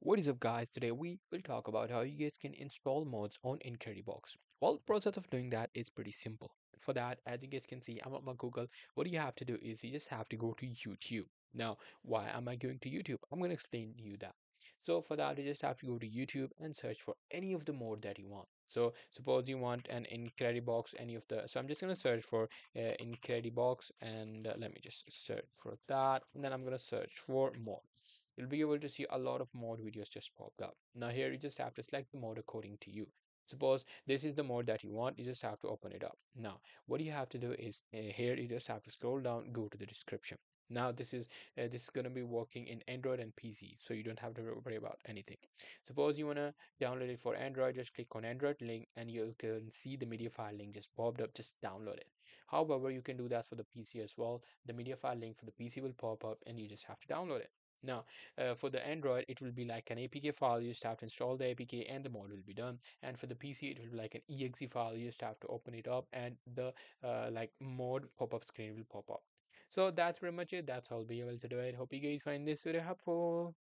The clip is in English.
What is up guys, today we will talk about how you guys can install mods on Incredibox. Well, the process of doing that is pretty simple. For that, as you guys can see, I'm at my Google. What you have to do is you just have to go to YouTube. Now, why am I going to YouTube? I'm going to explain to you that. So for that, you just have to go to YouTube and search for any of the mod that you want. So suppose you want an Incredibox, any of the, so I'm just going to search for uh, Incredibox and uh, let me just search for that. And then I'm going to search for mod you'll be able to see a lot of mod videos just popped up. Now here you just have to select the mode according to you. Suppose this is the mode that you want, you just have to open it up. Now, what you have to do is uh, here you just have to scroll down, go to the description. Now this is uh, this is going to be working in Android and PC, so you don't have to worry about anything. Suppose you want to download it for Android, just click on Android link and you can see the MediaFire link just popped up, just download it. However, you can do that for the PC as well. The MediaFire link for the PC will pop up and you just have to download it. Now, uh, for the Android, it will be like an APK file. You just have to install the APK and the mod will be done. And for the PC, it will be like an exe file. You just have to open it up and the uh, like mod pop-up screen will pop up. So that's pretty much it. That's all I'll be able to do it. Hope you guys find this video helpful.